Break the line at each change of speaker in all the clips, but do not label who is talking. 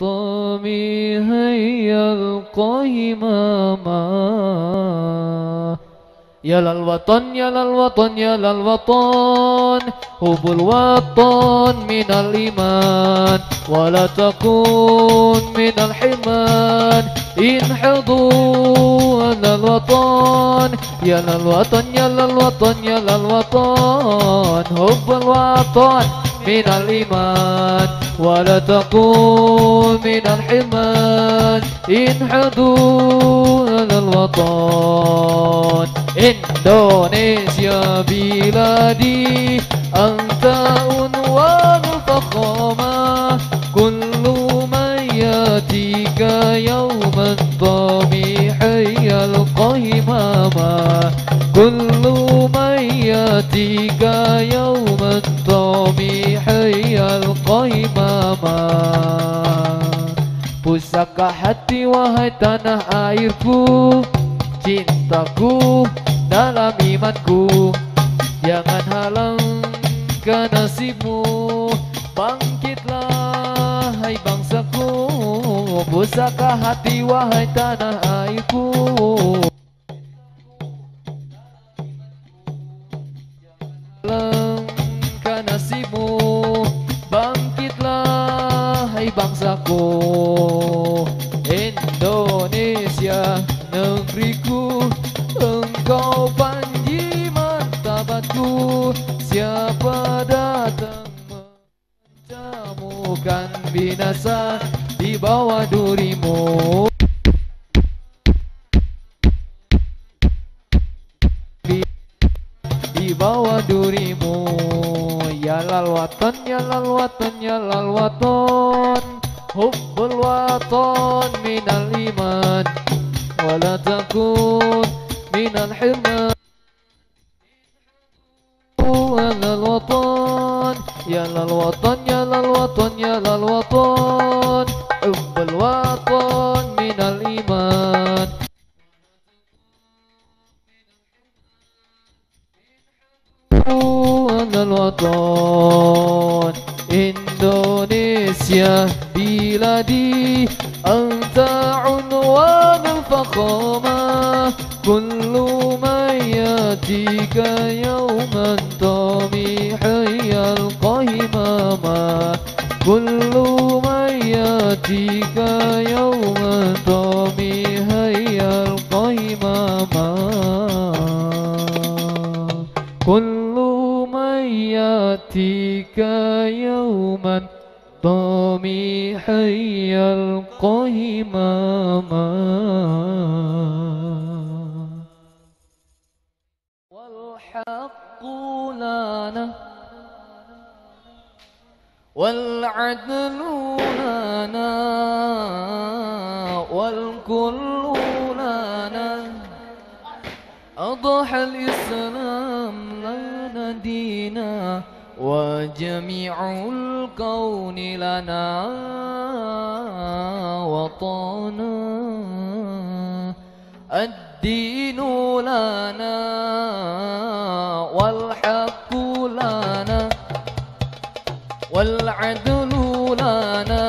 طامي هيا القيماما يا للوطن يا للوطن يا للوطن حب الوطن من الإيمان. ولا تكون من الحرمان. انحضوا على الوطن. يا للوطن يا للوطن يا للوطن حب الوطن. من الإيمان ولا تكون من الحرمان. انحضوا على الوطن Indonesia بلادي أنت عنوان الفخامة كل من يأتيك يوما هماما كل من يأتيك يوما طميحا يلقى هماما Pusaka hati wahai tanah airku Cintaku dalam imanku Jangan halang ke nasibmu Bangkitlah hai bangsaku Pusaka hati wahai tanah airku bangsaku Indonesia negeriku Engkau panji martabatku. Siapa datang mencamukan binasa Di bawah durimu? Di, di bawah durimu Ya lal watan, ya lal watan, ya lal watan Hubbul watan minal iman. ولا تكون من الحرمان على الوطن يا للوطن يا للوطن يا للوطن حب الوطن من الإيمان الوطن إندونيسيا بلادي أنت عنوان الفخامة كل من يأتيك يوما طميحا يلقى هماما كل من يأتيك يوما طميحا يلقى هماما يأتيك يوما طميحا يلقى هماما والحق لنا والعدل لنا والكل لنا أضحى الإسلام لنا دينا وجميع الكون لنا وطنا الدين لنا والحق لنا والعدل لنا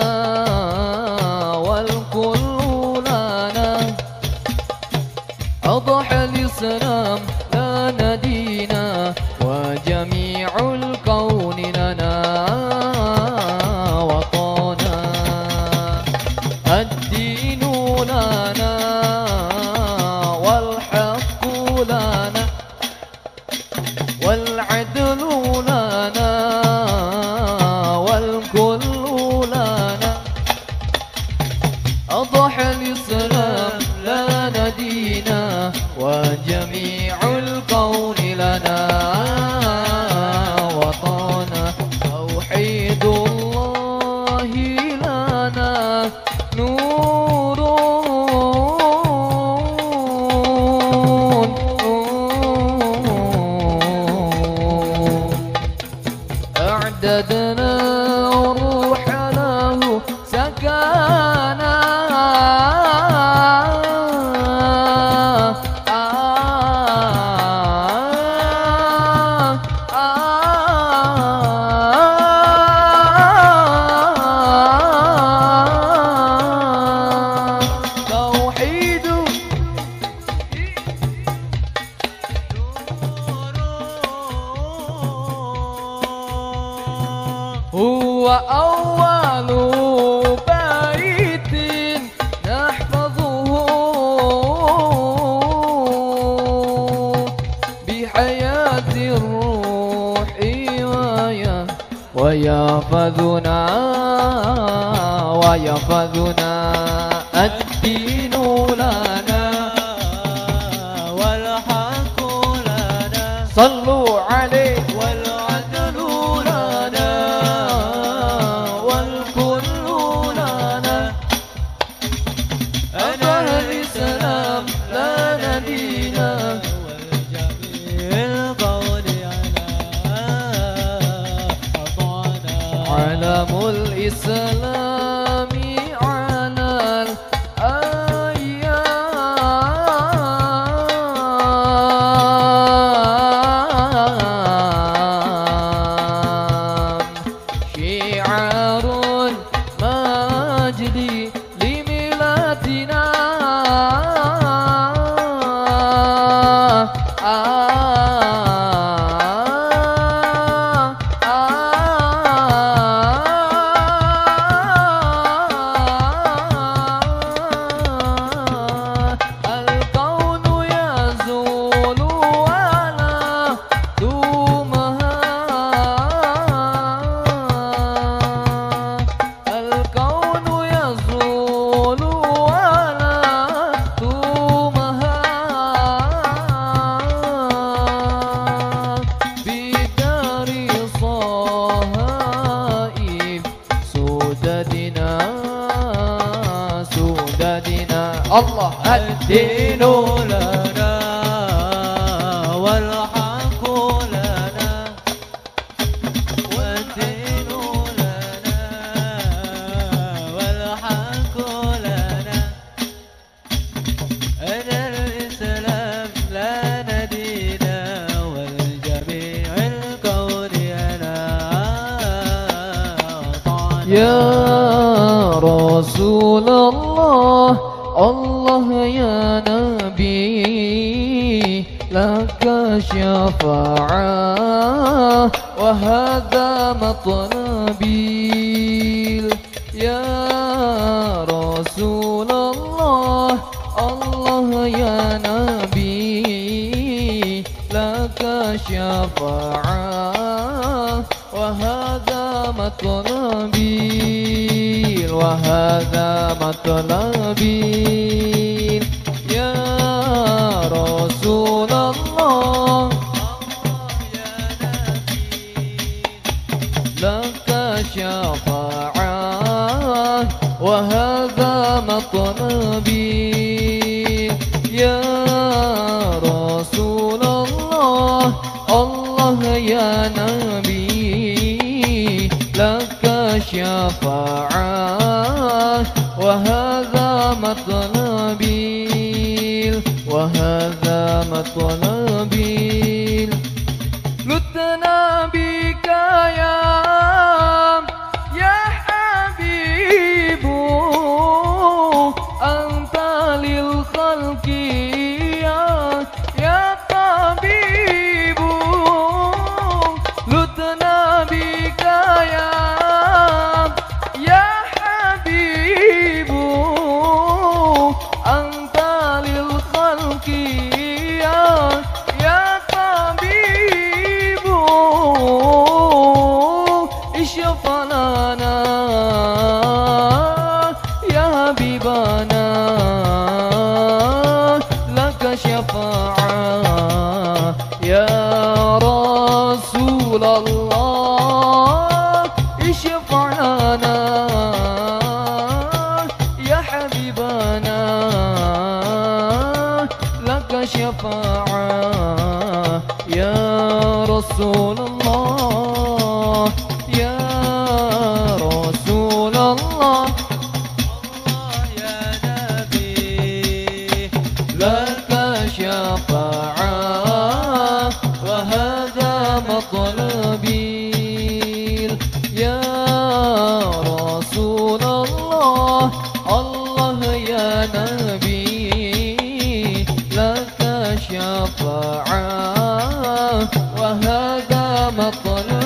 والكل لنا. أضحى الإسلام لنا دينا الكون لنا ويفذنا ويفذنا الدين لنا
والحق لنا.
صلوا الله الدين
لنا والحق لنا والدين لنا والحق لنا. أنا الإسلام لا ندينا والجميع الكون أنا أطعنا
لك شفاعة وهذا مطلبي يا رسول الله الله يا نبي لك شفاعة وهذا مطلبي وهذا مطلبي وهذا مطلبي. يا رسول الله الله يا نبي لك شفاعة. وهذا مطلبي. حبيبنا. لك شفاعة. يا رسول الله. ग म प न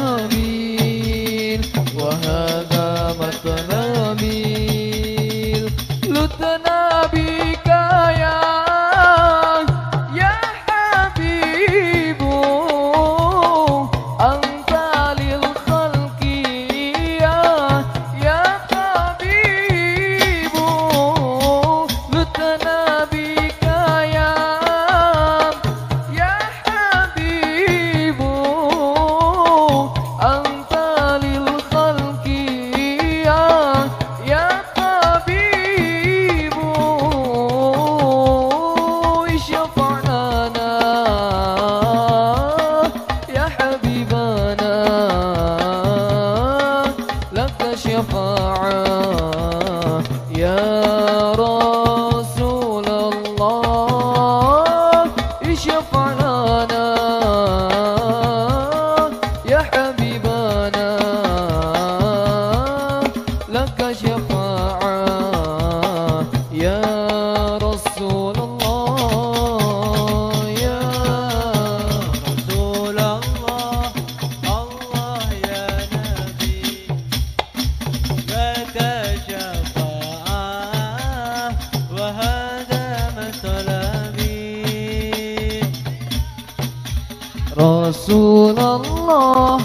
رسول الله.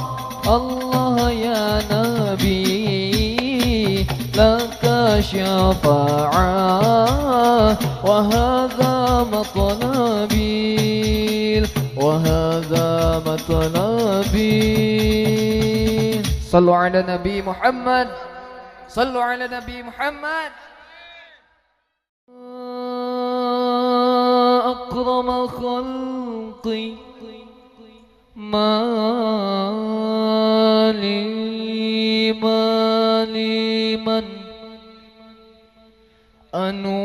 الله
يا نبي.
لك شفاعة. وهذا مطلبي وهذا مطلبي صلوا على نبي محمد. صلوا على نبي محمد. أكرم خلقي. ما لي ما لي من أنول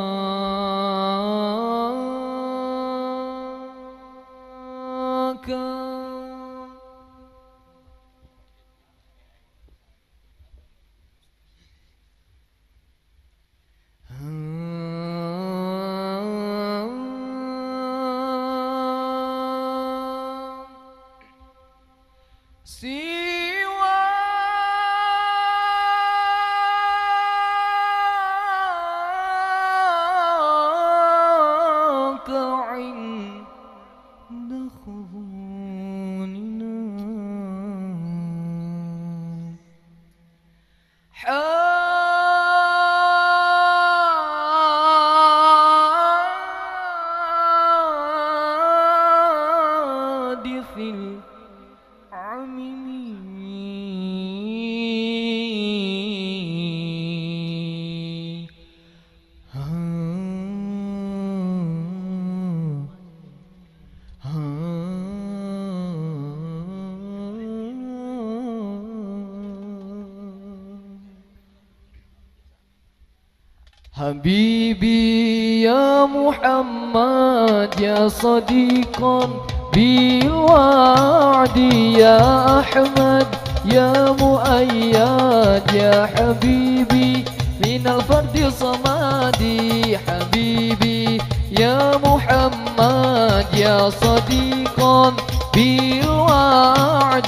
يا محمد يا صديقا بالوعد يا أحمد يا مؤيد يا حبيبي من الفرد صمادي حبيبي يا محمد يا صديقا بالوعد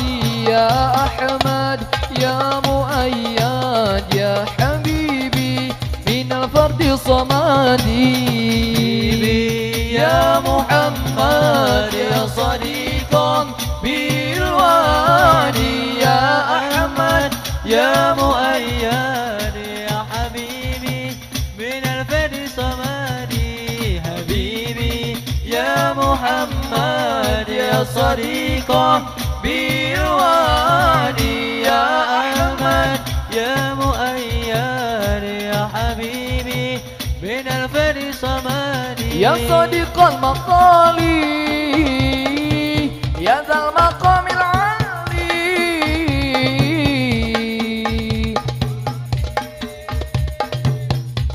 يا أحمد يا مؤيد يا حبيبي الفرد صمادي. يا محمد يا صديقا بالوادي. يا أحمد
يا مؤيد يا حبيبي من الفرد صمدي حبيبي يا محمد يا صديقا بالوادي. يا
صديق المقال يا ذا المقام العالي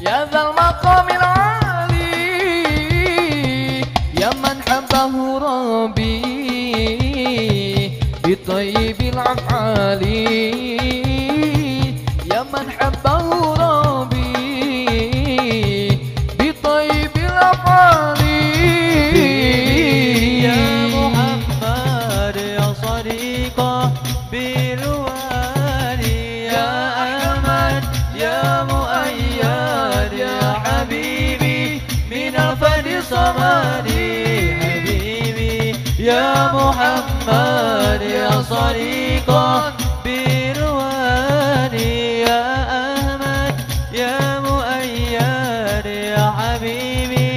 يا ذا المقام العالي يا من حبه ربي بطيب الأفعال يا من حبه
محمد يا صديقا بالوالي يا أحمد يا مؤيد يا حبيبي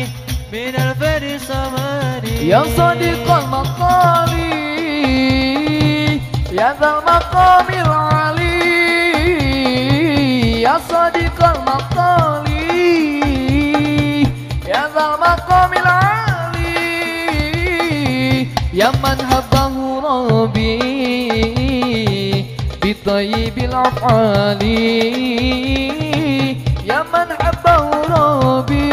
من الفرد صمدي يا
صديق المقام يا ذا المقام العلي يا صديق المقام يا ذا المقام العلي يا من ربي بطيب الأفعال. يا من حبه ربي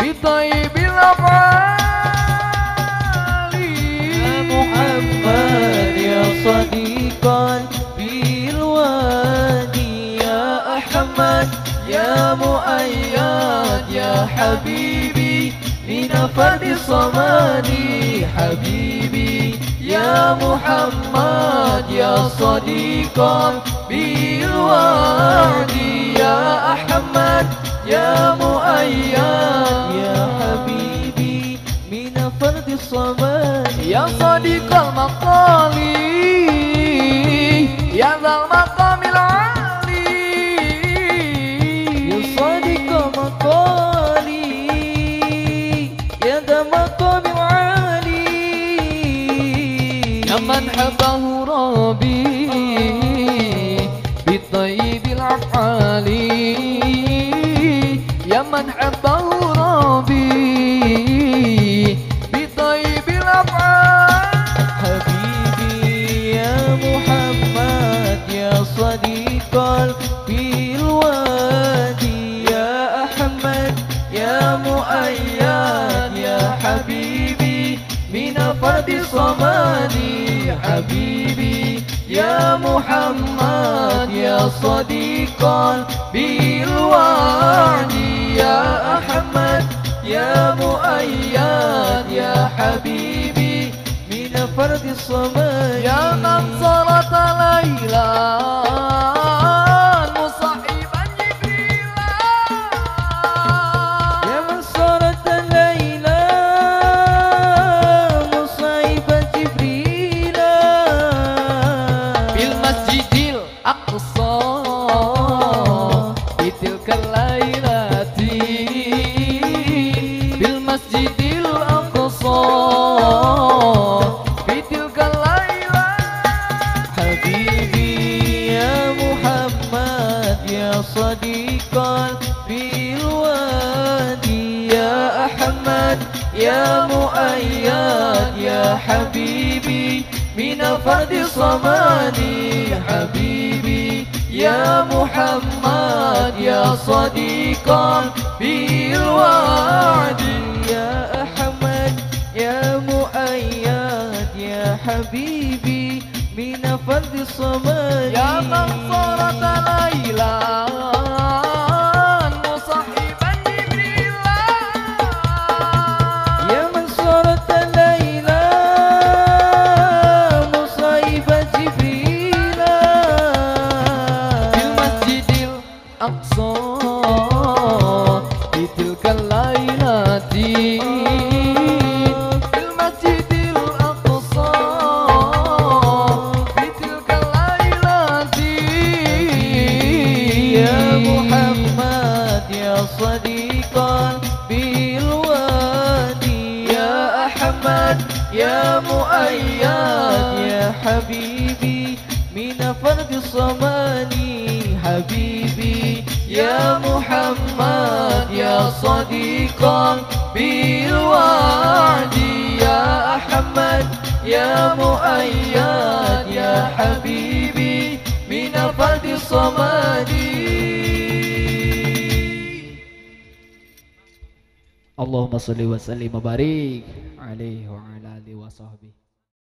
بطيب الأفعال.
يا محمد يا صديق قلبي الوادي يا أحمد يا مؤيد. يا حبيبي من فرد الصمد حبيبي يا محمد يا صديقا بالوعد يا أحمد يا مؤيد يا حبيبي من فرد الصمد
يا صديق المقال يا ذا
حبيبي يا محمد يا صديق بالوادي يا أحمد يا أحمد يا مؤيد يا حبيبي من فرد الصمد.
يا من صارت ليلى.
فرد صمدي حبيبي يا محمد يا صديقا بالوعد. يا أحمد يا مؤيد يا حبيبي من فرد الصمد
يا من ليلى.
حبيبي من فرد الصمد حبيبي يا محمد يا صديقا بالوعد. يا أحمد يا مؤيد. يا حبيبي من فرد الصمد
اللهم صل وسلم وبارك عليه وعلى آله وصحبه.